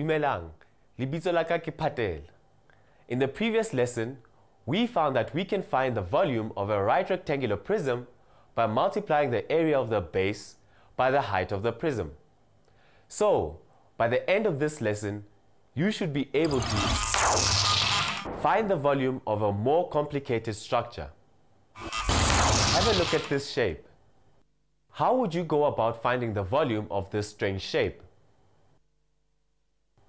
du Melang. Patel. In the previous lesson, we found that we can find the volume of a right rectangular prism by multiplying the area of the base by the height of the prism. So, by the end of this lesson, you should be able to find the volume of a more complicated structure. Have a look at this shape. How would you go about finding the volume of this strange shape?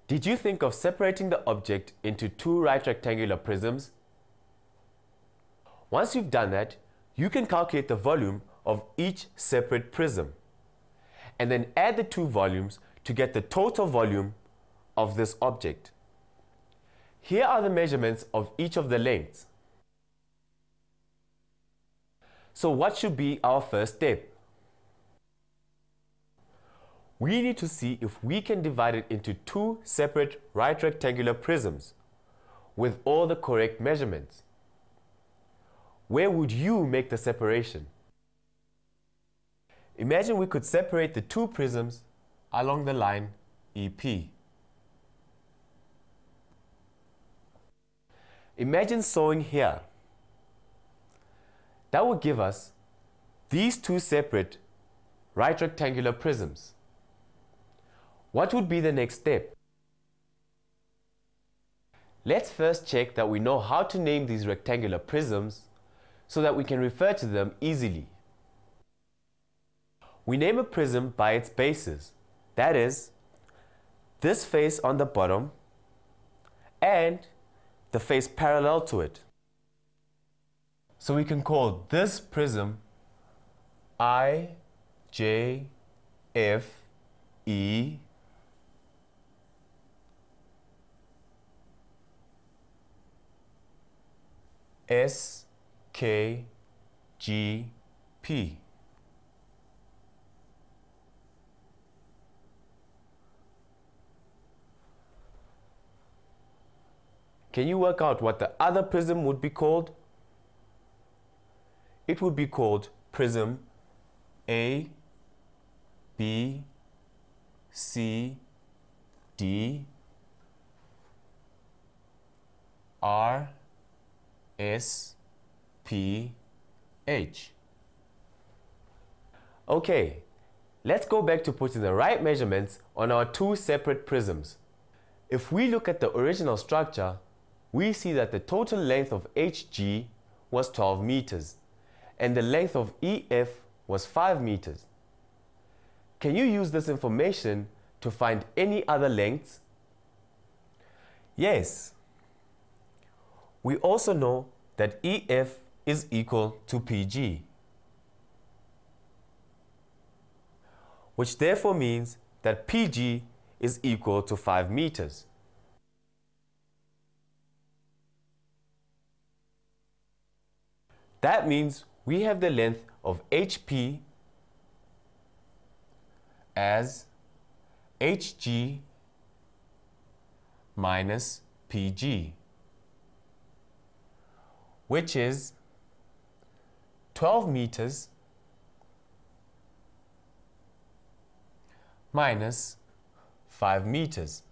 Did you think of separating the object into two right rectangular prisms? Once you've done that, you can calculate the volume of each separate prism and then add the two volumes to get the total volume of this object. Here are the measurements of each of the lengths. So what should be our first step? We need to see if we can divide it into two separate right rectangular prisms with all the correct measurements. Where would you make the separation? Imagine we could separate the two prisms along the line EP. Imagine sewing here. That would give us these two separate right rectangular prisms. What would be the next step? Let's first check that we know how to name these rectangular prisms so that we can refer to them easily. We name a prism by its bases, that is, this face on the bottom and the face parallel to it. So we can call this prism I, J, F, E, S K G P. Can you work out what the other prism would be called? It would be called prism A, B, C, D, R, S, P, H. Okay, let's go back to putting the right measurements on our two separate prisms. If we look at the original structure, we see that the total length of HG was 12 meters and the length of EF was 5 meters. Can you use this information to find any other lengths? Yes. We also know that EF is equal to PG, which therefore means that PG is equal to 5 meters. That means we have the length of HP as HG minus PG which is 12 meters minus 5 meters.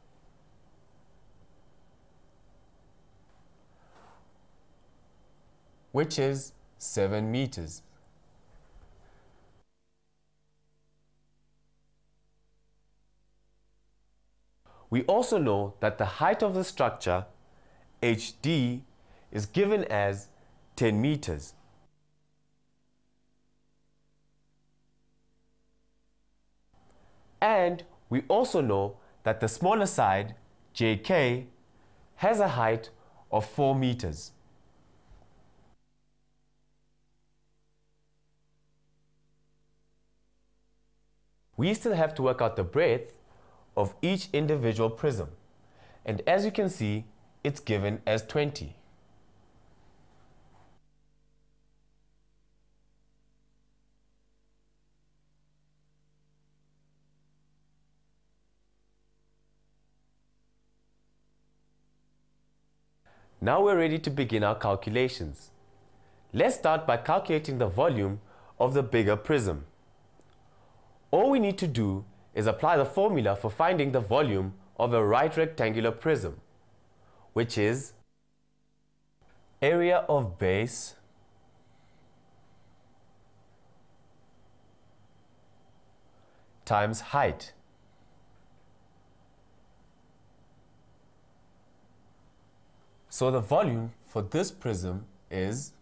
which is 7 meters. We also know that the height of the structure, HD, is given as 10 meters. And we also know that the smaller side, JK, has a height of 4 meters. We still have to work out the breadth of each individual prism. and as you can see, it's given as 20. Now we're ready to begin our calculations. Let's start by calculating the volume of the bigger prism. All we need to do is apply the formula for finding the volume of a right rectangular prism, which is area of base times height. So the volume for this prism is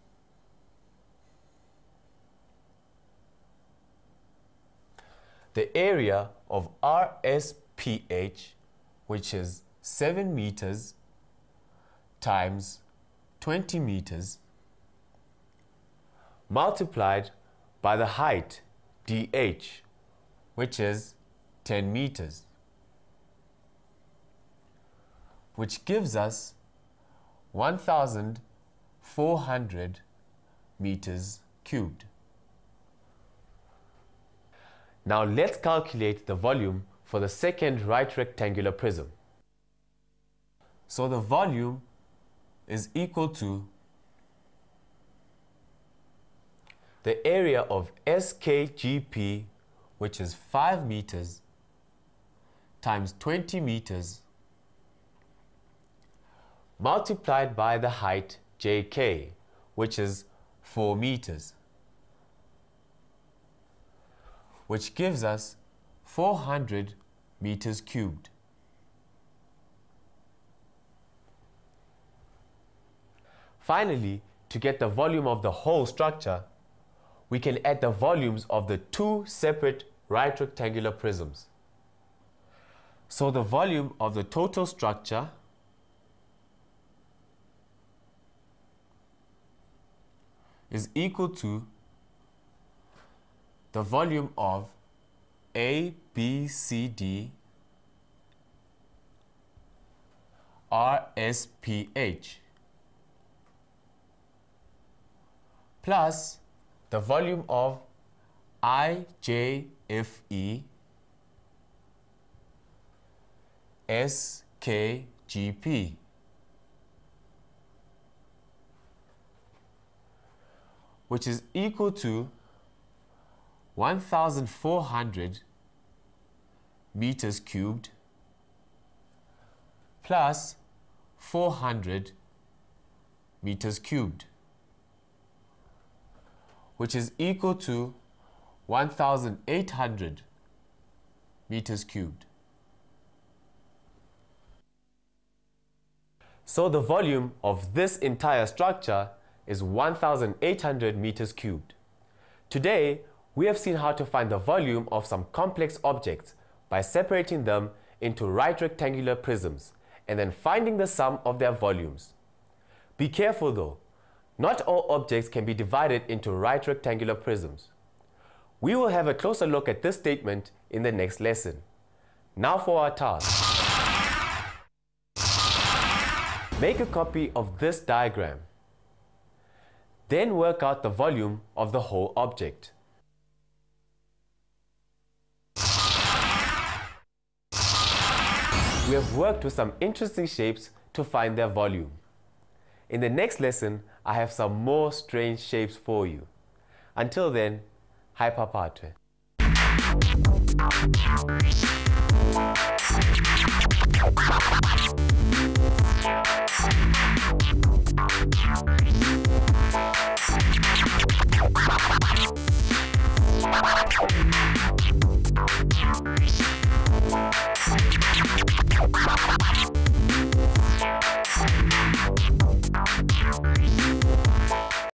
the area of RSPH, which is 7 meters times 20 meters, multiplied by the height DH, which is 10 meters, which gives us 1,400 meters cubed. Now let's calculate the volume for the second right rectangular prism. So the volume is equal to the area of SKGP, which is 5 meters, times 20 meters, multiplied by the height jk, which is 4 meters, which gives us 400 meters cubed. Finally, to get the volume of the whole structure, we can add the volumes of the two separate right rectangular prisms. So the volume of the total structure is equal to the volume of A, B, C, D, R, S, P, H plus the volume of I, J, F, E, S, K, G, P. which is equal to 1400 meters cubed plus 400 meters cubed which is equal to 1800 meters cubed. So the volume of this entire structure is 1,800 meters cubed. Today, we have seen how to find the volume of some complex objects by separating them into right rectangular prisms and then finding the sum of their volumes. Be careful though, not all objects can be divided into right rectangular prisms. We will have a closer look at this statement in the next lesson. Now for our task. Make a copy of this diagram. Then work out the volume of the whole object. We have worked with some interesting shapes to find their volume. In the next lesson, I have some more strange shapes for you. Until then, hyperpatwe. Patwe.